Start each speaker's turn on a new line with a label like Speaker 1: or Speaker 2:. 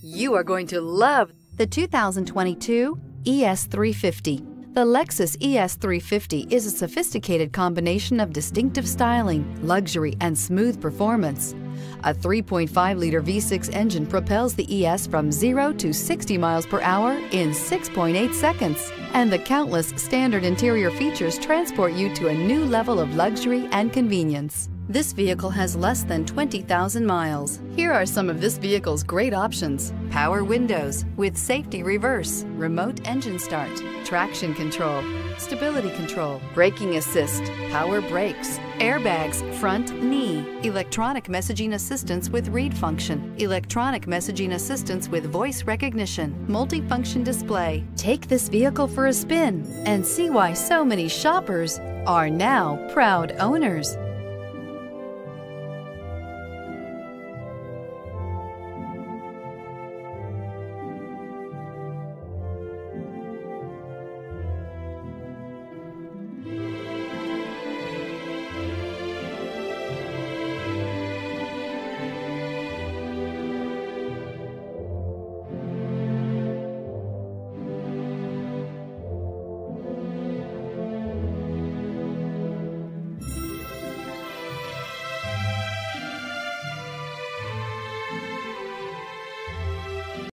Speaker 1: You are going to love
Speaker 2: the 2022 ES350. The Lexus ES350 is a sophisticated combination of distinctive styling, luxury, and smooth performance. A 3.5-liter V6 engine propels the ES from 0 to 60 miles per hour in 6.8 seconds, and the countless standard interior features transport you to a new level of luxury and convenience. This vehicle has less than 20,000 miles. Here are some of this vehicle's great options. Power windows with safety reverse, remote engine start, traction control, stability control, braking assist, power brakes, airbags, front knee, electronic messaging assistance with read function, electronic messaging assistance with voice recognition, multifunction display. Take this vehicle for a spin and see why so many shoppers are now proud owners.